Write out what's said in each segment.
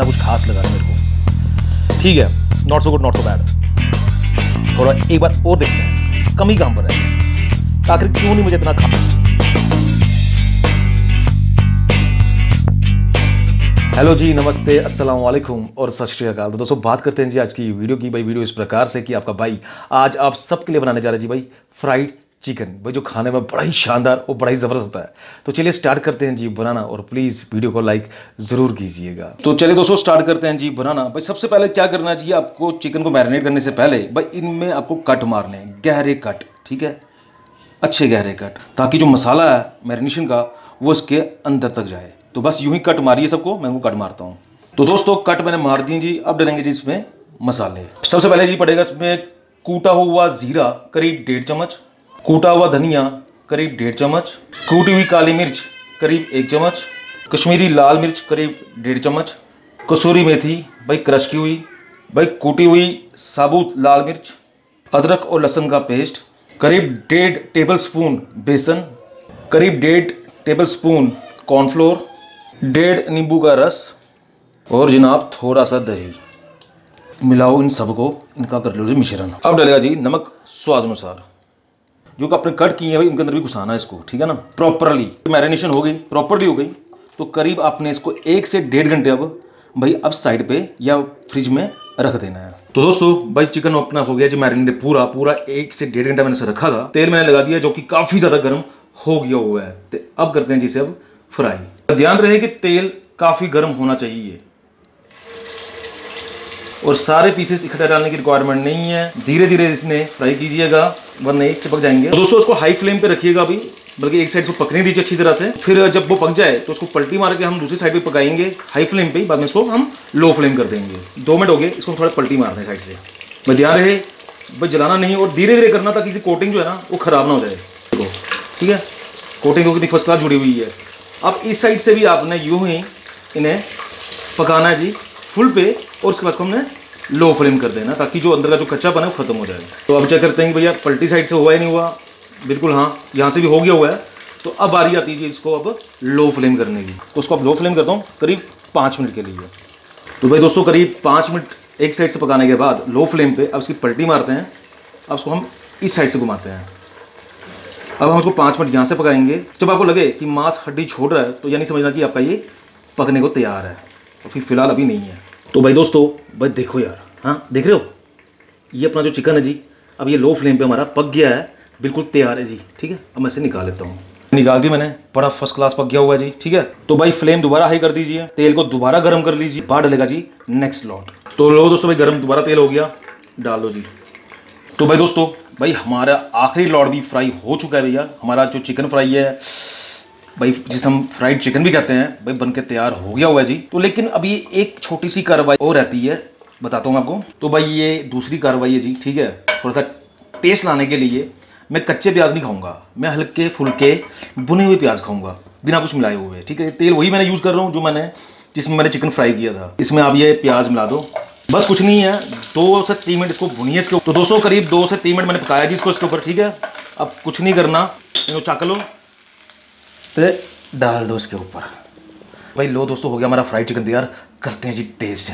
ना कुछ खास लगा मेरे को। ठीक है not so good not so bad थोड़ा एक बार और देखते हैं। कमी काम पर है। आखिर क्यों नहीं मुझे इतना खा हेलो जी, नमस्ते, अस्सलाम वालेकुम और सत श्री अकाल। तो दोस्तों, बात करते हैं जी आज की वीडियो की। भाई, वीडियो इस प्रकार से कि आपका भाई आज आप सबके लिए बनाने जा रहे जी भाई फ्राइड चिकन। भाई, जो खाने में बड़ा ही शानदार और बड़ा ही ज़बरदस्त होता है। तो चलिए स्टार्ट करते हैं जी बनाना और प्लीज़ वीडियो को लाइक ज़रूर कीजिएगा। तो चलिए दोस्तों स्टार्ट करते हैं जी बनाना। भाई, सबसे पहले क्या करना चाहिए आपको चिकन को मैरिनेट करने से पहले? भाई, इनमें आपको कट मारने हैं, गहरे कट ठीक है? अच्छे गहरे कट ताकि जो मसाला है मैरिनेशन का, वो इसके अंदर तक जाए। तो बस यूँ ही कट मारिए सबको, मैं उनको कट मारता हूँ। तो दोस्तों कट मैंने मार दिए जी, अब डालेंगे जी इसमें मसाले। सबसे पहले जी पड़ेगा इसमें कूटा हुआ ज़ीरा, करीब डेढ़ चम्मच। कूटा हुआ धनिया, करीब डेढ़ चम्मच। कूटी हुई काली मिर्च, करीब एक चम्मच। कश्मीरी लाल मिर्च, करीब डेढ़ चम्मच। कसूरी मेथी, भाई क्रश की हुई। भाई कूटी हुई साबुत लाल मिर्च, अदरक और लहसुन का पेस्ट। करीब डेढ़ टेबल स्पून बेसन, करीब डेढ़ टेबल स्पून कॉर्नफ्लोर, डेढ़ नींबू का रस और जनाब थोड़ा सा दही। मिलाओ इन सबको, इनका कर लो जी मिश्रण। अब डालेगा जी नमक स्वाद अनुसार। जो कि आपने कट किए हैं भाई, उनके अंदर भी घुसाना है इसको, ठीक है ना? प्रॉपरली मैरिनेशन हो गई प्रॉपरली हो गई। तो करीब आपने इसको एक से डेढ़ घंटे अब भाई, अब साइड पे या फ्रिज में रख देना है। तो दोस्तों, भाई चिकन अपना हो गया जी मैरिनेट पूरा। पूरा एक से डेढ़ घंटा मैंने इसे रखा था। तेल मैंने लगा दिया जो कि काफ़ी ज़्यादा गर्म हो गया हुआ है। तो अब करते हैं जिसे अब फ्राई ध्यान रहे कि तेल काफ़ी गर्म होना चाहिए। और सारे पीसेस इकट्ठा डालने की रिक्वायरमेंट नहीं है। धीरे धीरे इसमें फ्राई कीजिएगा, वरना एक चिपक जाएँगे। तो दोस्तों उसको हाई फ्लेम पे रखिएगा अभी, बल्कि एक साइड से पकने दीजिए अच्छी तरह से। फिर जब वो पक जाए तो उसको पलटी मार के हम दूसरी साइड पे पकाएँगे हाई फ्लेम पे। बाद में इसको हम लो फ्लेम कर देंगे। दो मिनट हो गए, इसको थोड़ा पलटी मार दें साइड से। मैं ध्यान रहे, बस जलाना नहीं और धीरे धीरे करना ताकि कोटिंग जो है ना, वो खराब ना हो जाए। देखो ठीक है? कोटिंग कितनी फ़र्स्ट क्लास जुड़ी हुई है। अब इस साइड से भी आपने यूँ ही इन्हें पकाना है जी फुल पे। और उसके बाद को हमने लो फ्लेम कर देना ताकि जो अंदर का जो कच्चा बना है वो खत्म हो जाए। तो अब चेक करते हैं कि भैया पलटी साइड से हुआ ही नहीं हुआ। बिल्कुल हाँ यहाँ से भी हो गया, हुआ है। तो अब बारी आती है इसको अब लो फ्लेम करने की। तो उसको अब लो फ्लेम करता हूँ, करीब पाँच मिनट के लिए। तो भाई दोस्तों, करीब पाँच मिनट एक साइड से पकाने के बाद लो फ्लेम पे अब इसकी पलटी मारते हैं। अब उसको हम इस साइड से घुमाते हैं। अब हम उसको पाँच मिनट यहाँ से पकाएँगे। जब आपको लगे कि मांस हड्डी छोड़ रहा है तो यानी समझना कि आपका ये पकने को तैयार है। तो फिर फ़िलहाल अभी नहीं है। तो भाई दोस्तों, भाई देखो यार हाँ देख रहे हो? ये अपना जो चिकन है जी, अब ये लो फ्लेम पे हमारा पक गया है, बिल्कुल तैयार है जी, ठीक है? अब मैं इसे निकाल लेता हूँ। निकाल दी मैंने, बड़ा फ़र्स्ट क्लास पक गया हुआ है जी, ठीक है? तो भाई फ्लेम दोबारा हाई कर दीजिए, तेल को दोबारा गर्म कर लीजिए बाहर डलेगा जी नेक्स्ट लॉट तो लो दोस्तों भाई, गर्म दोबारा तेल हो गया, डाल दो जी। तो भाई दोस्तों, भाई हमारा आखिरी लॉट भी फ्राई हो चुका है भैया, हमारा जो चिकन फ्राई है भाई, जिसे हम फ्राइड चिकन भी कहते हैं, भाई बन के तैयार हो गया हुआ है जी। तो लेकिन अभी एक छोटी सी कार्रवाई और रहती है, बताता हूँ आपको। तो भाई, ये दूसरी कार्रवाई है जी, ठीक है? थोड़ा सा टेस्ट लाने के लिए मैं कच्चे प्याज नहीं खाऊँगा, मैं हल्के फुलके बुने हुए प्याज खाऊँगा, बिना कुछ मिलाए हुए, ठीक है? तेल वही मैंने यूज़ कर रहा हूँ, जो मैंने, जिसमें मैंने चिकन फ्राई किया था। इसमें आप ये प्याज मिला दो। बस कुछ नहीं है, दो से तीन मिनट इसको भुनिए इसके ऊपर। तो दोस्तों, करीब दो से तीन मिनट मैंने पकाया जी इसको, इसके ऊपर, ठीक है? अब कुछ नहीं करना, इनको चाक लो। तो डाल दो इसके ऊपर। भाई लो दोस्तों, हो गया हमारा फ्राइड चिकन तैयार। करते हैं जी टेस्ट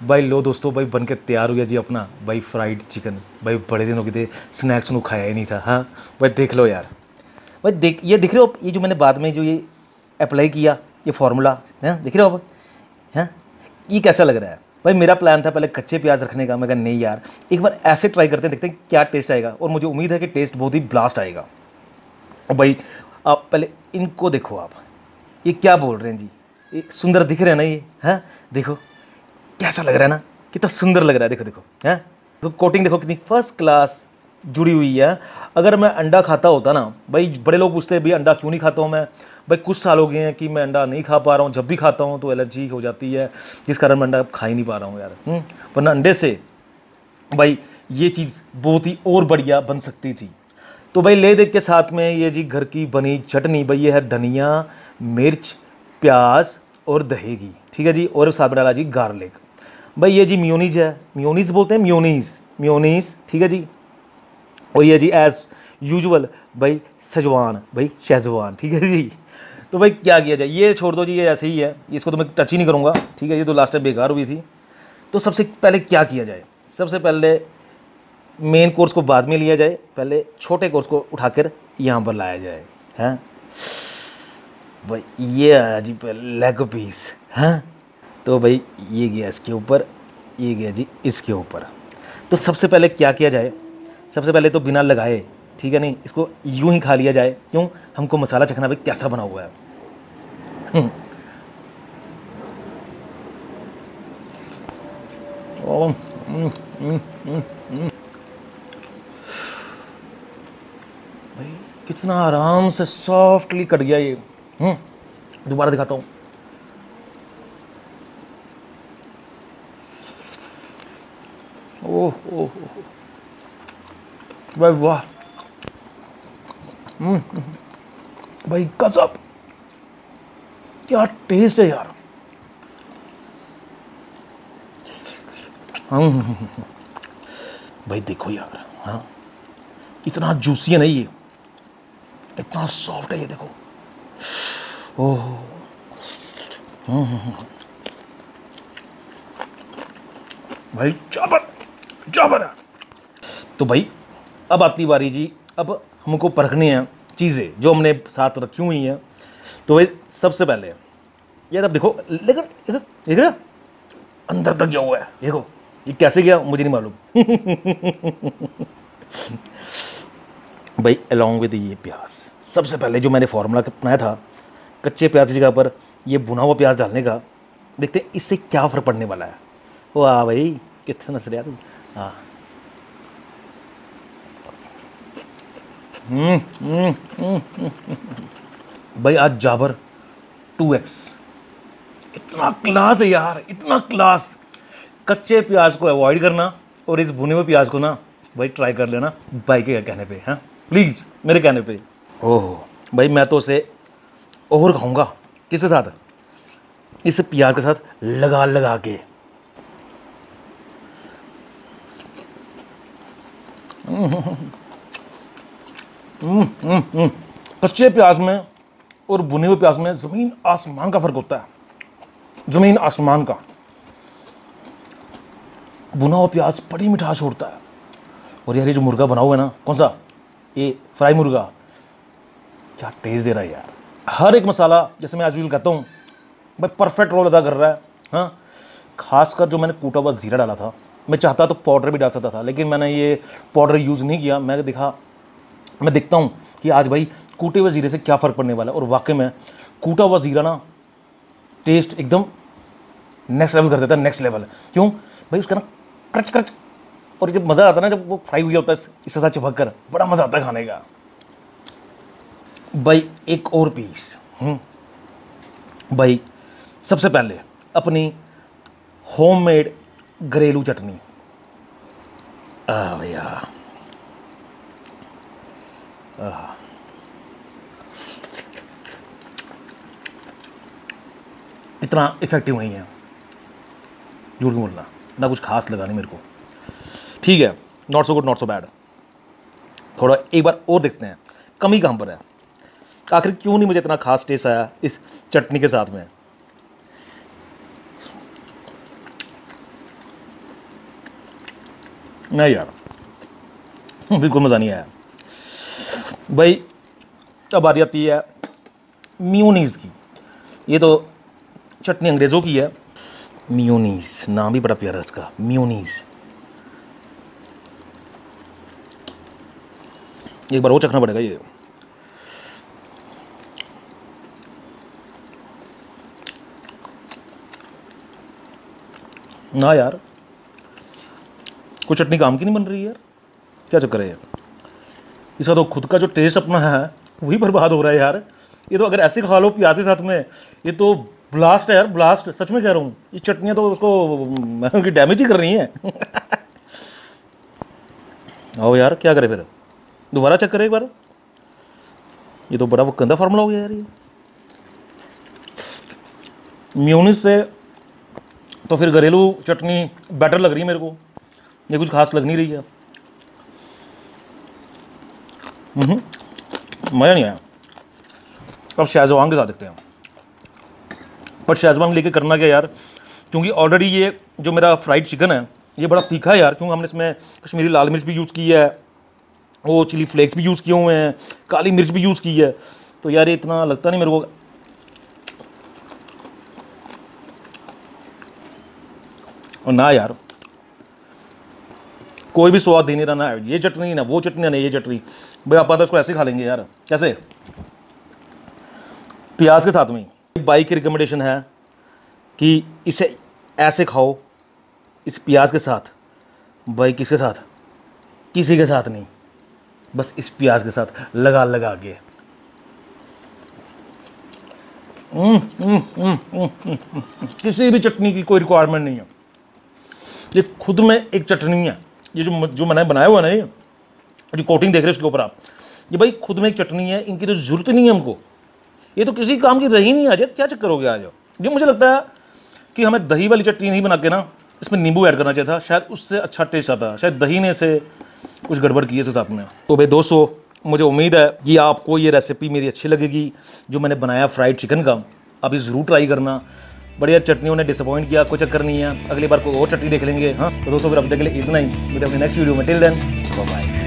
भाई लो दोस्तों, भाई बन के तैयार हो गया जी अपना। भाई फ्राइड चिकन भाई बड़े दिन हो गए थे स्नैक्स नु खाया ही नहीं था हाँ? भाई देख लो यार। भाई देख, ये दिख रहे हो ये जो मैंने बाद में जो ये अप्लाई किया, ये फार्मूला है? दिख रहे हो अब हैं? ये कैसा लग रहा है? भाई मेरा प्लान था पहले कच्चे प्याज रखने का, मैं कहा नहीं यार। एक बार ऐसे ट्राई करते हैं, देखते हैं क्या टेस्ट आएगा। और मुझे उम्मीद है कि टेस्ट बहुत ही ब्लास्ट आएगा। और भाई, आप पहले इनको देखो आप। ये क्या बोल रहे हैं जी? ये सुंदर दिख रहे हैं ना ये? हैं? देखो। कैसा लग रहा है ना? कितना सुंदर लग रहा है। देखो देखो। हैं? तो कोटिंग देखो कितनी फ़र्स्ट क्लास जुड़ी हुई है। अगर मैं अंडा खाता होता ना भाई बड़े लोग पूछते हैं भाई अंडा क्यों नहीं खाता हूँ मैं? भाई कुछ साल हो गए हैं कि मैं अंडा नहीं खा पा रहा हूँ। जब भी खाता हूँ तो एलर्जी हो जाती है जिस कारण मैं अंडा खा ही नहीं पा रहा हूँ यार। हम्म, वरना अंडे से भाई ये चीज़ बहुत ही और बढ़िया बन सकती थी। तो भाई ले देख के साथ में ये जी घर की बनी चटनी, भाई ये है धनिया, मिर्च, प्याज और दहेगी ठीक है जी? और साथ में डाला जी गार्लिक। भाई ये जी म्योनीज है। म्योनीज बोलते हैं? म्योनीज। म्योनीज। ठीक है जी? और ये जी एज यूजुअल भाई सजवान भाई शेजवान। ठीक है जी? तो भाई क्या किया जाए? ये छोड़ दो जी, ये ऐसे ही है। इसको तो मैं टच ही नहीं करूँगा। ठीक है ये तो लास्ट टाइम बेकार हुई थी। तो सबसे पहले क्या किया जाए? सबसे पहले मेन कोर्स को बाद में लिया जाए, पहले छोटे कोर्स को उठाकर यहाँ पर लाया जाए, हैं? भाई, ये आया जी लेग पीस हैं? तो भाई, ये गया इसके ऊपर, ये गया जी इसके ऊपर। तो सबसे पहले क्या किया जाए? सबसे पहले तो बिना लगाए, ठीक है नहीं? इसको यूँ ही खा लिया जाए, क्यों? हमको मसाला चखना भाई कैसा बना हुआ है। हम्म। कितना आराम से सॉफ्टली कट गया ये। दोबारा दिखाता हूँ। ओह ओह भाई वाह। हम्म, भाई गजब। क्या टेस्ट है यार। हम्म, भाई देखो यार हाँ। इतना जूसी है ना ये। इतना सॉफ्ट है ये देखो। ओह। हम्म, भाई चाबर है? तो भाई अब आती बारी जी अब हमको परखनी है चीज़ें जो हमने साथ रखी हुई हैं। तो भाई सबसे पहले यार अब देखो लेकिन देख रहे अंदर तक गया हुआ है देखो ये कैसे गया मुझे नहीं मालूम। भाई अलॉन्ग विद ये प्याज सबसे पहले जो मैंने फार्मूला अपनाया था, कच्चे प्याज की जगह पर ये भुना हुआ प्याज डालने का, देखते हैं इससे क्या फ़र्क पड़ने वाला है। वाह भाई, कितने नसर यार हाँ। भाई, आज जाबर टू एक्स इतना क्लास है यार, इतना क्लास कच्चे प्याज को अवॉइड करना और इस भुने हुए प्याज को ना, भाई ट्राई कर लेना, भाई के कहने पे हाँ। प्लीज़ मेरे कहने पे। ओह, भाई मैं तो उसे और खाऊँगा। किसके साथ? इस प्याज के साथ लगा लगा के। कच्चे प्याज में और बुने हुए प्याज में ज़मीन आसमान का फ़र्क होता है। ज़मीन आसमान का। बुना हुआ प्याज बड़ी मिठास छोड़ता है। और यार ये जो मुर्गा बना हुआ है ना, कौन सा? ये फ्राई मुर्गा। क्या टेस्ट दे रहा है यार हर एक मसाला जैसे मैं आज यूज़ कहता हूँ भाई परफेक्ट रोल अदा कर रहा है हाँ खासकर जो मैंने कूटा हुआ ज़ीरा डाला था मैं चाहता तो पाउडर भी डाल सकता था लेकिन मैंने ये पाउडर यूज़ नहीं किया मैं देखा मैं देखता हूँ कि आज भाई कूटे हुए ज़ीरे से क्या फ़र्क पड़ने वाला है और वाकई में कूटा हुआ ज़ीरा ना टेस्ट एकदम नेक्स्ट लेवल कर देता है नेक्स्ट लेवल क्यों भाई उसका ना क्रच क्रच और जब मज़ा आता है ना जब वो फ्राई हुई होता है इसके साथ चिपक कर बड़ा मज़ा आता है खाने का भाई, एक और पीस हम्म। भाई, सबसे पहले अपनी होममेड घरेलू चटनी। भैया। इतना इफ़ेक्टिव नहीं है। झूठ क्यों बोलना? ना कुछ खास लगा नहीं मेरे को। ठीक है not so good not so bad थोड़ा एक बार और देखते हैं। कमी कहाँ पर है? आखिर क्यों नहीं मुझे इतना खास टेस्ट आया इस चटनी के साथ में? नहीं यार, बिल्कुल मज़ा नहीं आया। भाई, अब आ आती है म्यूनीस की। ये तो चटनी अंग्रेज़ों की है। म्यूनीस नाम भी बड़ा प्यारा है इसका म्यूनीस एक बार वो चखना पड़ेगा ये। ना यार। कोई चटनी काम की नहीं बन रही यार। क्या चक्कर है यार? इसका तो खुद का जो टेस्ट अपना है, वही बर्बाद हो रहा है यार। ये तो अगर ऐसे खा लो प्याज के साथ में, ये तो ब्लास्ट है यार ब्लास्ट सच में कह रहा हूँ, ये चटनियाँ तो उसको डैमेज ही कर रही हैं। आओ यार, क्या करे फिर? दोबारा चेक करें एक बार। ये तो बड़ा वो गंदा फार्मूला हो गया यार ये। म्यूनिस से तो फिर घरेलू चटनी बेटर लग रही है मेरे को। ये कुछ खास लग नहीं रही है। मज़ा नहीं आया। अब शेजवान के साथ देखते हैं। पर शेजवान लेके करना क्या यार? क्योंकि ऑलरेडी ये जो मेरा फ्राइड चिकन है, ये बड़ा तीखा है यार। क्योंकि हमने इसमें कश्मीरी लाल मिर्च भी यूज़ की है वो चिली फ्लेक्स भी यूज़ किए हुए हैं, काली मिर्च भी यूज़ की है। तो यार ये इतना लगता नहीं मेरे को। और ना यार कोई भी स्वाद दे नहीं रहा ना ये चटनी ना वो चटनी ना ये चटनी भाई आप तो इसको ऐसे खा लेंगे यार कैसे प्याज के साथ में बाइक की रिकमेंडेशन है कि इसे ऐसे खाओ इस प्याज के साथ भाई किसके साथ किसी के साथ नहीं बस इस प्याज के साथ लगा लगा के हम्म, हम्म, हम्म, किसी भी चटनी की कोई रिक्वायरमेंट नहीं है ये खुद में एक चटनी है। ये जो जो मैंने बनाया हुआ है ना ये, जो कोटिंग देख रहे हैं उसके ऊपर आप, ये भाई खुद में एक चटनी है, इनकी तो ज़रूरत नहीं है हमको। ये तो किसी काम की रही नहीं आज, क्या चक्कर हो गया आज? ये मुझे लगता है कि हमें दही वाली चटनी नहीं बना के ना, इसमें नींबू ऐड करना चाहिए था, शायद उससे अच्छा टेस्ट आता, शायद दही ने से कुछ गड़बड़ की है इसके साथ में। तो भाई दोस्तों, मुझे उम्मीद है कि आपको ये रेसिपी मेरी अच्छी लगेगी, जो मैंने बनाया फ्राइड चिकन का। आप ये ज़रूर ट्राई करना। बढ़िया चटनी उन्हें डिसअपॉइंट किया, कोई चक्कर नहीं है। अगली बार कोई और चटनी देख लेंगे हाँ? तो दोस्तों, फिर अब तक के इतना ही। मेरे अपने नेक्स्ट वीडियो में। Till then bye